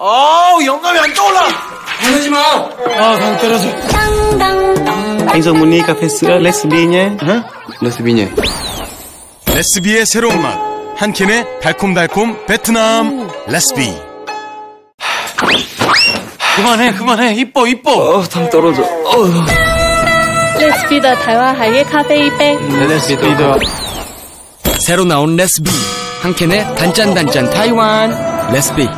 아우 영감이 안 떠올라. 화내지 마. 아 당 떨어져. Anh dùng một ly cà phê sữa 레쓰비의 새로운 맛. 한 캔의 달콤달콤 베트남 레쓰비. 그만해 그만해 이뻐 이뻐. 어, 당 떨어져. 어. 레쓰비 的台湾海盐咖啡一杯。 레쓰비도. 새로 나온 레쓰비. 한 캔에 단짠단짠 타이완. 레스비.